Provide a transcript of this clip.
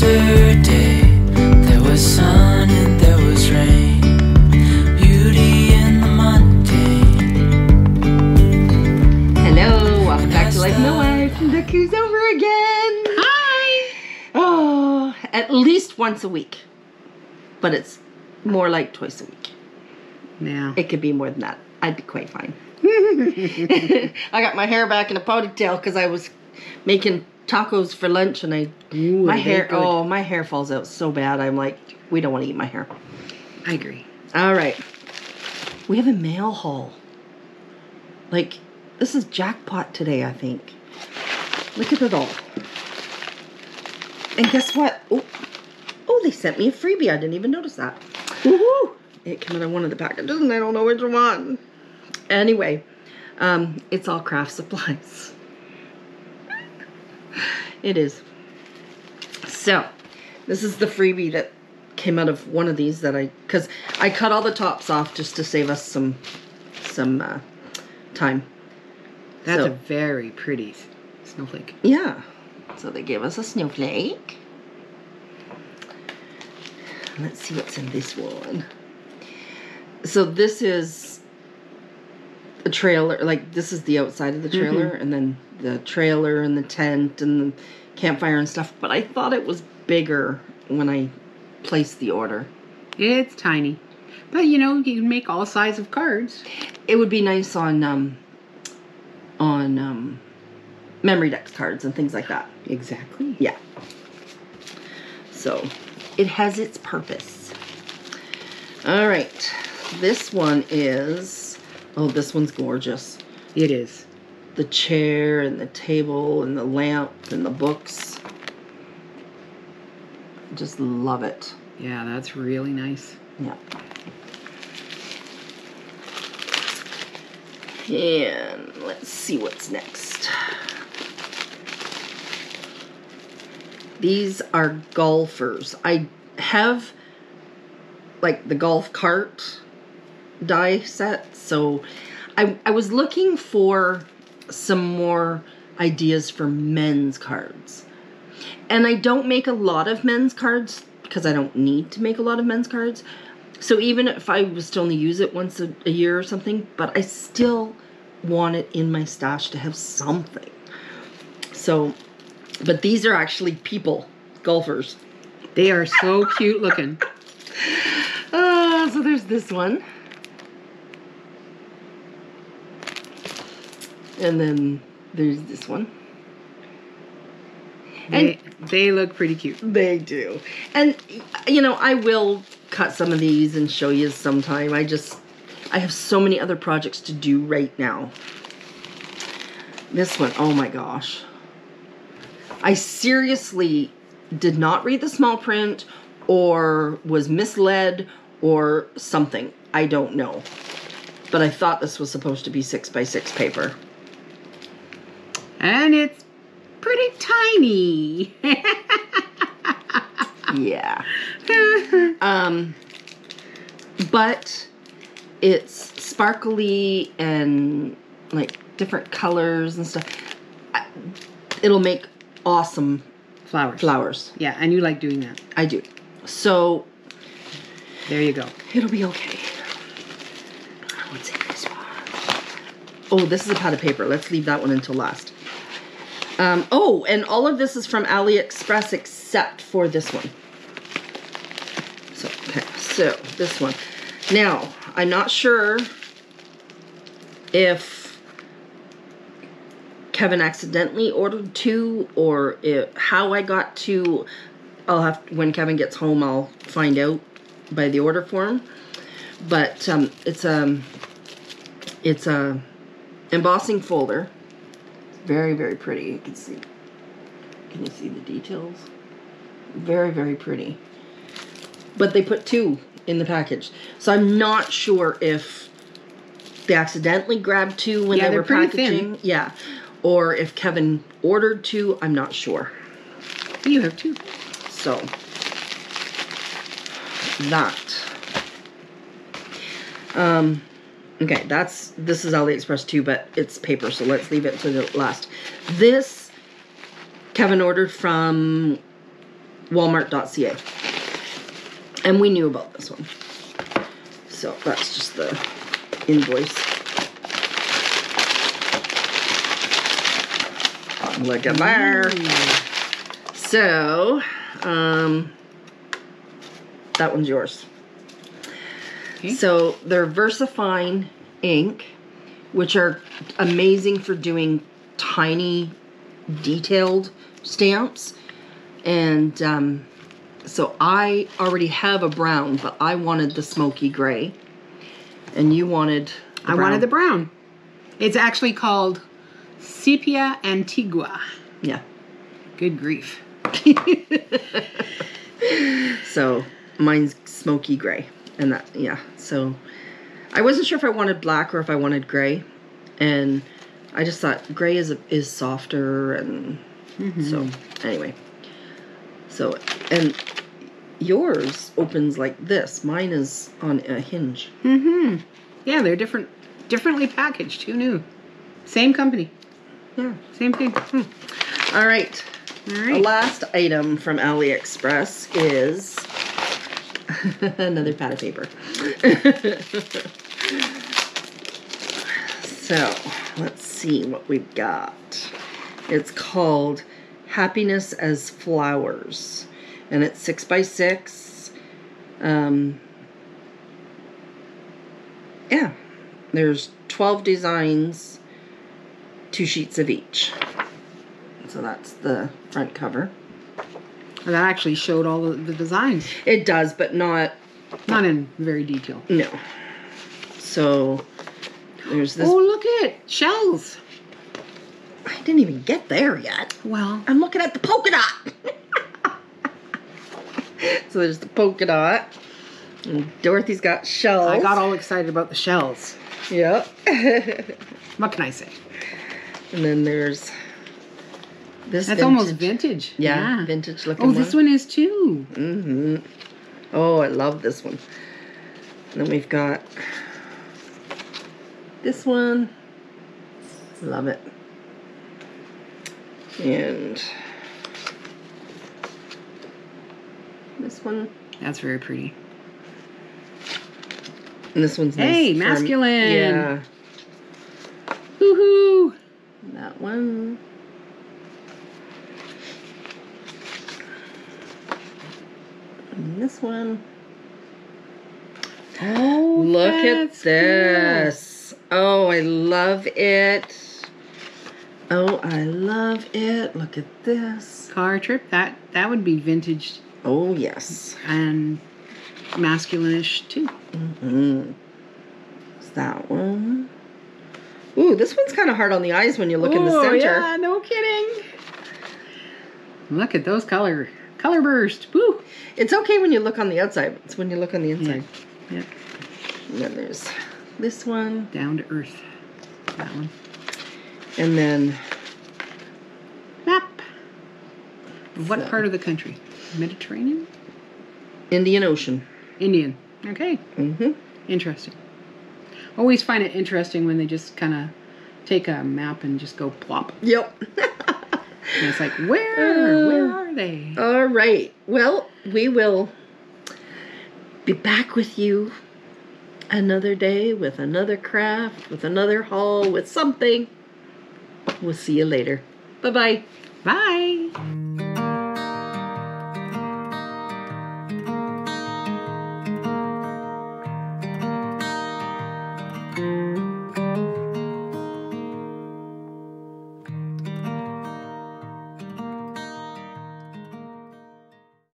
Yesterday there was sun and there was rain. Beauty in the mundane. Hello, welcome back to Life of a Mil-Wife. Look who's over again. Hi. Oh, at least once a week. But it's more like twice a week. Now. It could be more than that. I'd be quite fine. I got my hair back in a ponytail because I was making tacos for lunch and I Ooh, my hair oh my hair falls out so bad. I'm like, we don't want to eat my hair. I agree. All right. We have a mail haul. Like, this is jackpot today, I think. Look at it all. And guess what? Oh, oh they sent me a freebie. I didn't even notice that. Woohoo! It came out of one of the packages and I don't know which one. Anyway, um, it's all craft supplies. it is. So, this is the freebie that came out of one of these that I, because I cut all the tops off just to save us some, some uh, time. That's So- a very pretty snowflake. Yeah. So they gave us a snowflake. Let's see what's in this one. So this is a trailer, like this is the outside of the trailer, and then the trailer and the tent and the campfire and stuff. But I thought it was bigger when I placed the order. It's tiny. But you know, you can make all size of cards. It would be nice on um on um memory decks cards and things like that. Exactly. Yeah. So it has its purpose. All right. This one is oh, this one's gorgeous. It is. The chair and the table and the lamp and the books. Just love it. Yeah, that's really nice. Yeah. And let's see what's next. These are golfers. I have like the golf cart die set, so I I was looking for some more ideas for men's cards. And I don't make a lot of men's cards because I don't need to make a lot of men's cards. So even if I was to only use it once a, a year or something, but I still want it in my stash to have something. So, but these are actually people, golfers. They are so cute looking. Uh, so there's this one. And then there's this one. They, they look pretty cute. They do. And you know, I will cut some of these and show you sometime. I just I have so many other projects to do right now. This one, oh my gosh. I seriously did not read the small print or was misled or something. I don't know. But I thought this was supposed to be six by six paper. And it's pretty tiny. Yeah. um, but it's sparkly and like different colors and stuff. It'll make awesome Flowers. flowers. Yeah, and you like doing that. I do. So There you go. it'll be okay. What's in this one? Oh, this is a pad of paper. Let's leave that one until last. Um, oh, and all of this is from AliExpress except for this one. So, okay, so this one. Now, I'm not sure if Kevin accidentally ordered two or if, how I got two. I'll have when Kevin gets home, I'll find out by the order form. But um, it's a it's a embossing folder. Very very pretty. You can see. Can you see the details? Very very pretty. But they put two in the package, so I'm not sure if they accidentally grabbed two when Yeah, they were pretty packaging. thin. Yeah, or if Kevin ordered two. I'm not sure. You have two. So that. Um okay, that's this is AliExpress too, but it's paper, so let's leave it to the last. This Kevin ordered from Walmart.ca. And we knew about this one. So that's just the invoice. Look at there. So, um, that one's yours. Okay. So they're VersaFine ink, which are amazing for doing tiny, detailed stamps. And um, so I already have a brown, but I wanted the smoky gray, and you wanted. The I wanted the brown. It's actually called Sepia Antigua. yeah. Good grief. So mine's smoky gray, and that yeah. So I wasn't sure if I wanted black or if I wanted gray, and I just thought gray is a, is softer, and so anyway. So and yours opens like this. Mine is on a hinge. Mm-hmm. Yeah, they're different, differently packaged. Who knew? Same company, Yeah. same thing. Hmm. All right. All The last item from AliExpress is another pad of paper. so let's see what we've got. It's called Happiness as Flowers, and it's six by six. Um, yeah, there's 12 designs, two sheets of each. So that's the front cover. That actually showed all the, the designs, It does, but not not in very detail. no. So there's this. Oh, look at shells. I didn't even get there yet. Well, I'm looking at the polka dot. so there's the polka dot. And Dorothy's got shells. I got all excited about the shells. Yep. What can I say? And then there's this. That's almost vintage. Yeah, vintage looking. Oh, this one is too. Mm-hmm. Oh, I love this one. Then we've got this one. Love it. And this one. That's very pretty. And this one's nice Hey, masculine. Yeah. Woohoo! That one. This one. Oh, Look at that's cool. this. Oh, I love it. Oh, I love it. Look at this. Car trip. That that would be vintage Oh, yes. and masculinish too. Mm-hmm. It's that one. Ooh, this one's kind of hard on the eyes when you look in the Oh, center. Yeah, no kidding. Look at those color color burst. Woo! It's okay when you look on the outside. It's when you look on the inside. Yep. And then there's this one. Down to earth. That one. And then Map. What So- part of the country? Mediterranean? Indian Ocean. Indian. Okay. Mm-hmm. Interesting. Always find it interesting when they just kind of take a map and just go plop. Yep. And it's like, where? Where oh. are they? All right. Well, we will be back with you another day with another craft, with another haul, with something. We'll see you later. Bye bye. Bye.